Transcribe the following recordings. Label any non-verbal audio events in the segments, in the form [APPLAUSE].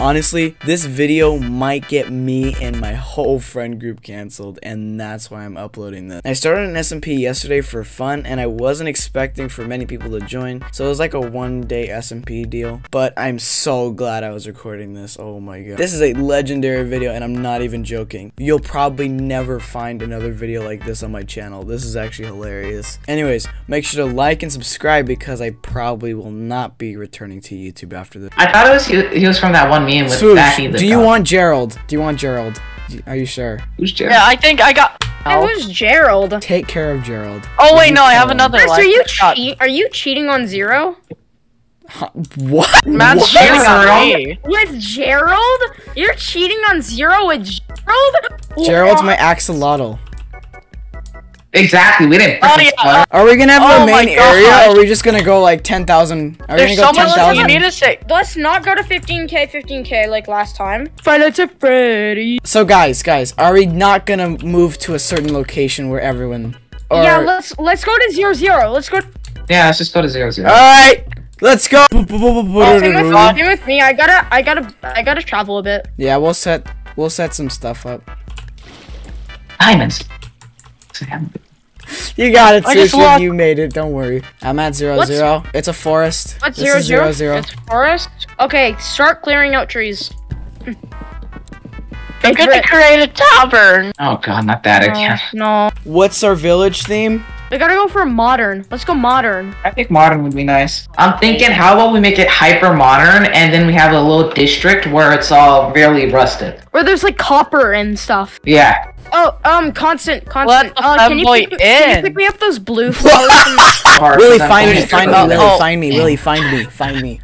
Honestly, this video might get me and my whole friend group canceled, and that's why I'm uploading this. I started an SMP yesterday for fun, and I wasn't expecting for many people to join, so it was like a one day SMP deal. But I'm so glad I was recording this. Oh my god. This is a legendary video, and I'm not even joking. You'll probably never find another video like this on my channel. This is actually hilarious. Anyways, make sure to like and subscribe because I probably will not be returning to YouTube after this. I thought it was he, he was from that one meme with Swoosh, Daffy the do you dog. want Gerald? Do you want Gerald? Are you sure? Who's Jared? Yeah, I think I got. Hey, who's Gerald? Take care of Gerald. Oh wait, no, I have him. another Chris, one. are you God, che- are you cheating on zero? What? Man's What? cheating on Gerald? me. With Gerald? You're cheating on zero with Gerald? Gerald's my axolotl. Exactly. We didn't. Oh, yeah. spoil- Are we gonna have Oh a main area, or are we just gonna go like 10,000? Are we There's gonna so go much 10,000? you need to say. Let's not go to 15k, 15k like last time. Find out to Freddy. So guys, guys, are we not gonna move to a certain location where everyone? Or... Yeah, let's let's go to zero zero. Let's go. Yeah, let's just go to zero zero. All right, let's go. Oh, same, with, oh, same with me. I gotta I gotta I gotta travel a bit. Yeah, we'll set we'll set some stuff up. Diamonds. [LAUGHS] You got it, Sushi. You made it. Don't worry. I'm at zero What's- zero. It's a forest. What's This zero is zero? zero zero. It's forest. Okay, start clearing out trees. I'm gonna create a tavern. Oh god, not that again. No, What's our village theme? We gotta go for modern. Let's go modern. I think modern would be nice. I'm thinking, how about we make it hyper modern, and then we have a little district where it's all really rusted. Where there's like copper and stuff. Yeah. Oh, um, constant, constant. the uh, can you, femboy pick, can you pick me up those blue [LAUGHS] flowers? from- Or- Willy, for [LAUGHS] find me, example, find me, Oh, Willy, oh. find me, Willy, find me, find me,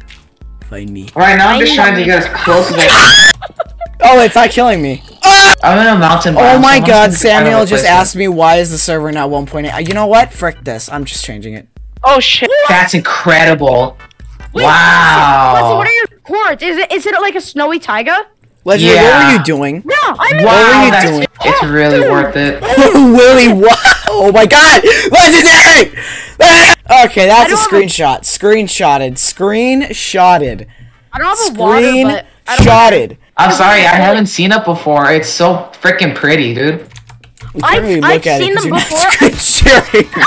find me. Right now, I'm just trying to get as close as I [LAUGHS] Oh, it's not killing me. I'm in a mountain. Oh biome, my so god, just gonna find Samuel just place asked me why is the server not 1.8. Uh, You know what? Frick this. I'm just changing it. Oh shit. to- That's incredible. Wait, wow. Let's what are your chords? Is it is it like a snowy taiga? Legend, what Yeah. were you doing? No, I'm What wow, were you doing? It's really worth it. Willy, [LAUGHS] what? Oh my god! Legendary! [LAUGHS] Okay, that's a don't have a- screenshot. Screenshotted. Screenshotted. I don't have a water, but I don't Screenshotted. I'm sorry, I haven't seen it before. It's so freaking pretty, dude. I've- can't I've at seen it 'cause them before.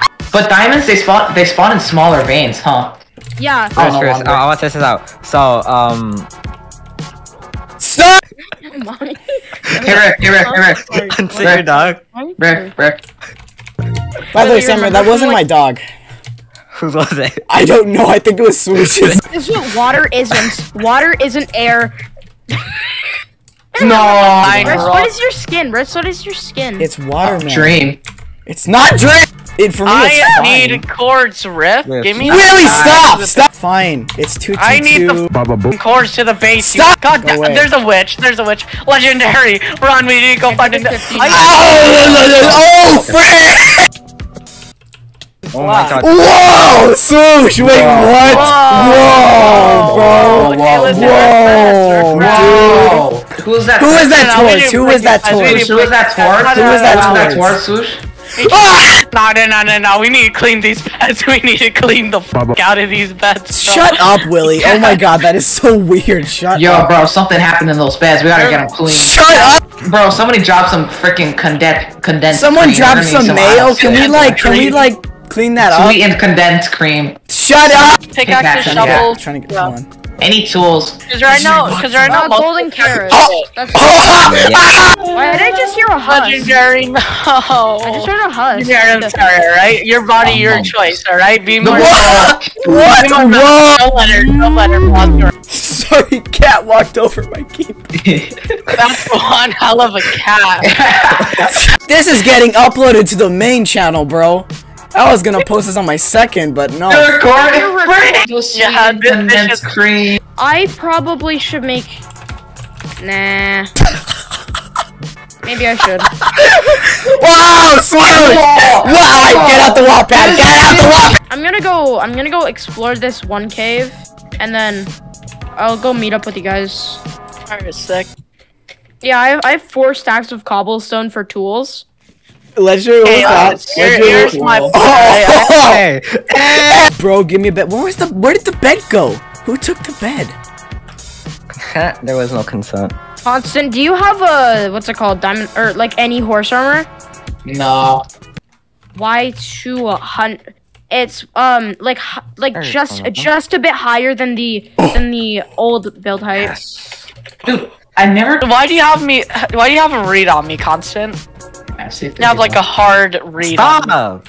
[LAUGHS] [LAUGHS] But diamonds, they spawn they spawn in smaller veins, huh? Yeah. Oh, Chris, no Chris. I, I want to test this out. So, um, Stop! [LAUGHS] Hey, Rick, hey, Rick, hey, Rick. consider your dog. Rick, Rick. By the way, you Samuel, remember that wasn't my dog. Whose was it? I don't know. I think it was Swoosh's. This is what water isn't. Water isn't air. No, I Riss, what is your skin? Riss, what is your skin? It's watermelon. dream. It's not drink. It for me. I it's fine. need cords, Riff. Yes. Give me Really, stop! Stop! Fine. It's two two I need two. the cords to the base. Stop! God, Go there's a witch. There's a witch. Legendary. Run, we need to go find it. I- Oh, oh, oh, oh, oh frick! Oh my god. Whoa! Swoosh! Wait, what? Whoa, bro! Okay, listen, Whoa, Riff, Riff, Riff, dude! Who is that? Who is that No, we torch? need Who to is that break torch? Who is that torch? Who is that Who is torch? that Swoosh? [LAUGHS] Ah! No, no, no, no, no. We need to clean these beds. [LAUGHS] We need to clean the fuck out of these beds. bro. Shut up, Willy! Oh my [LAUGHS] god, that is so weird. Shut Yo, up. bro, something happened in those beds. We gotta get them clean. Shut up! Bro, somebody dropped some freaking condensed condensed. Someone cream dropped underneath some mayo. Can we like? Can we like clean that up? Sweet and condensed cream. Shut up! Pickaxe and Pickaxe, yeah. shovel. Trying to get Yeah. come on. Any tools. Because right now, because right now, golden carrots. Oh, That's oh, Yeah. [LAUGHS] why did I just hear a hush? legendary. No. I just heard a hush. Legendary, I'm sorry, alright? Your body, your choice, alright? Be more. What? What? Be more Whoa! Don't let her. Don't let her monster. Sorry, cat walked over my keep. [LAUGHS] That's one hell of a cat. [LAUGHS] This is getting uploaded to the main channel, bro. I was gonna post this on my second, but no. Record You're it. [LAUGHS] Sweet Yeah, and this- this condensed is- cream. I probably should make. Nah. Maybe I should. [LAUGHS] Wow, smooth! Wow, get out the wall pad, get out the wall I'm gonna go. I'm gonna go explore this one cave, and then I'll go meet up with you guys. Alright, sick. Yeah, I have, I have four stacks of cobblestone for tools. Legendary, what Hey, was here- Legendary- here's my. [LAUGHS] Oh, Hey, Bro, give me a bed. Where was the? Where did the bed go? Who took the bed? [LAUGHS] there was no consent. Constant, do you have a what's it called? Diamond or like any horse armor? No. Y two hundred. It's um like like Very just cool. just a bit higher than the than the old build height. Dude, I never. Why do you have me? Why do you have a read on me, Constant? I see You have like a hard read. On me. Stop!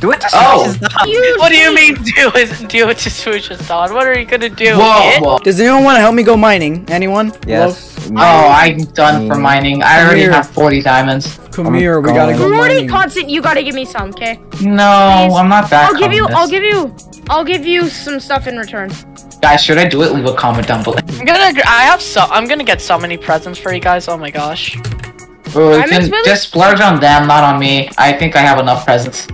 Do it to Oh. Stop. What do you mean? Do it? Do it to Swoosh's dog? What are you gonna do? Whoa, whoa. Does anyone want to help me go mining? Anyone? Yes. Oh, I'm done for Mm. mining. I already Here. have 40 diamonds. Come I'm here, we gotta go going. Morty mining. constant, you gotta give me some, okay? No, Please. I'm not that. I'll give you. I'll give you I'll give you some stuff in return. Guys, should I do it? Leave a comment down below. I'm gonna. gr- I have so. I'm gonna get so many presents for you guys. Oh my gosh. Or we I'm can really- just splurge on them, not on me. I think I have enough presents.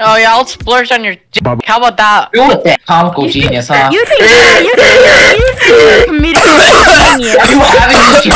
Oh yeah, I'll splurge on your. dick. How about that? Do it, that comical genius, huh? You think you think you think you're comedic genius. Are you [LAUGHS] having